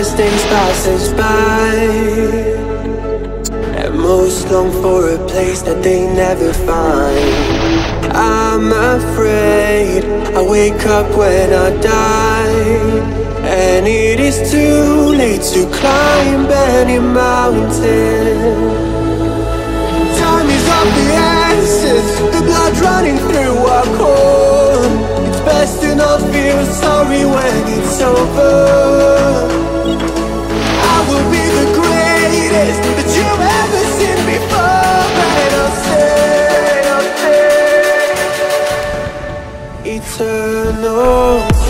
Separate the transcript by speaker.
Speaker 1: Best days pass us by And most long for a place that they never find. I'm afraid I wake up when I die. And it is too late to climb any mountain. Time is of the essence, Eternal.